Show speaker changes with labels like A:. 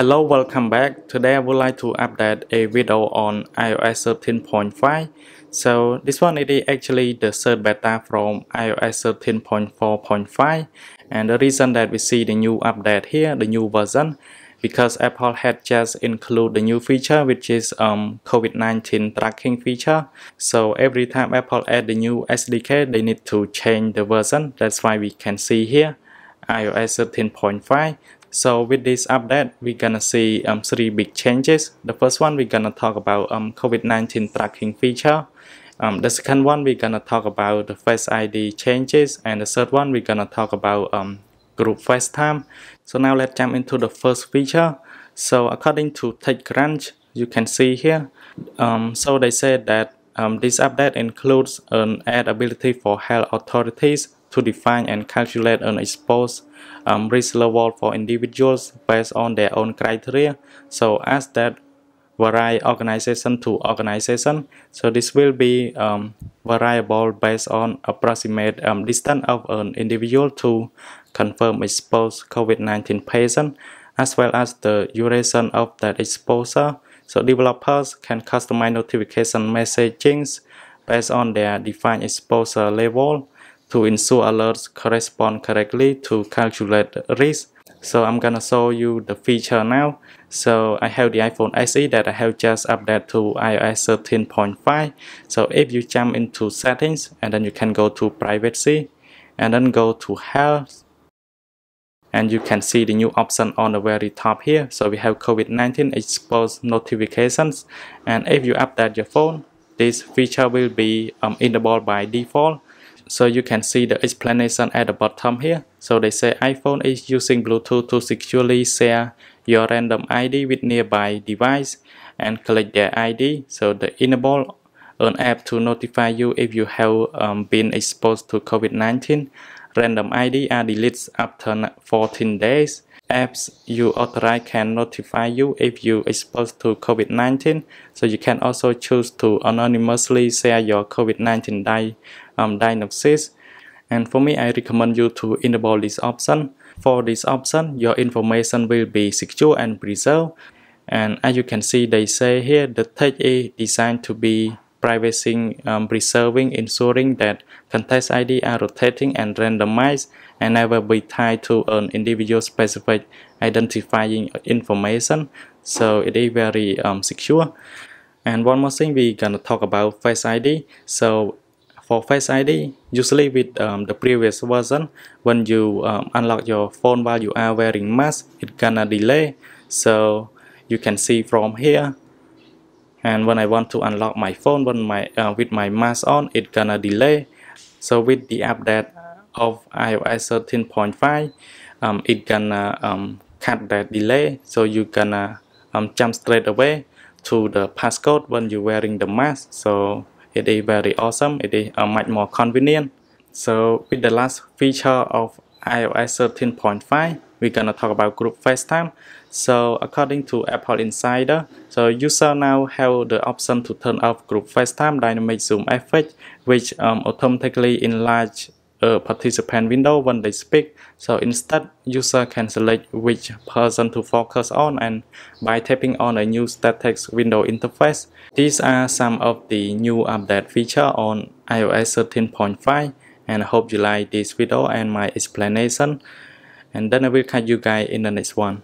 A: Hello, welcome back. Today I would like to update a video on iOS 13.5. So this one is actually the third beta from iOS 13.4.5 and the reason that we see the new update here, the new version, because Apple had just included the new feature which is um, COVID-19 tracking feature. So every time Apple add the new SDK, they need to change the version. That's why we can see here iOS 13.5 so with this update, we're gonna see um, three big changes. The first one, we're gonna talk about um, COVID-19 tracking feature. Um, the second one, we're gonna talk about the Face ID changes. And the third one, we're gonna talk about um, group FaceTime. So now let's jump into the first feature. So according to TechCrunch, you can see here. Um, so they said that um, this update includes an add ability for health authorities to define and calculate an exposed um, risk level for individuals based on their own criteria. So as that vary organization to organization. So this will be um, variable based on approximate um, distance of an individual to confirm exposed COVID-19 patient as well as the duration of that exposure. So developers can customize notification messaging based on their defined exposure level to ensure alerts correspond correctly to calculate risk. So I'm gonna show you the feature now. So I have the iPhone SE that I have just updated to iOS 13.5. So if you jump into settings and then you can go to privacy and then go to health and you can see the new option on the very top here. So we have COVID-19 exposed notifications and if you update your phone, this feature will be um, enabled by default so you can see the explanation at the bottom here. So they say iphone is using bluetooth to securely share your random id with nearby device and collect their id so the enable an app to notify you if you have um, been exposed to covid-19 random id are deleted after 14 days apps you authorize can notify you if you exposed to COVID-19. So you can also choose to anonymously share your COVID-19 di um, diagnosis. And for me, I recommend you to enable this option. For this option, your information will be secure and preserved. And as you can see, they say here, the tech is designed to be privacy um, preserving, ensuring that context ID are rotating and randomized and never be tied to an individual specific identifying information. So it is very um, secure. And one more thing, we're gonna talk about Face ID. So for Face ID, usually with um, the previous version, when you um, unlock your phone while you are wearing mask, it gonna delay. So you can see from here and when I want to unlock my phone when my uh, with my mask on it gonna delay. So with the update of iOS 13.5 um, it gonna um, cut that delay. So you gonna um, jump straight away to the passcode when you're wearing the mask. So it is very awesome. It is uh, much more convenient. So with the last feature of iOS 13.5 we're gonna talk about group FaceTime. So according to Apple Insider, so user now have the option to turn off group FaceTime dynamic zoom effect, which um, automatically enlarge a participant window when they speak. So instead, user can select which person to focus on and by tapping on a new static window interface. These are some of the new update feature on iOS 13.5 and I hope you like this video and my explanation and then I will catch you guys in the next one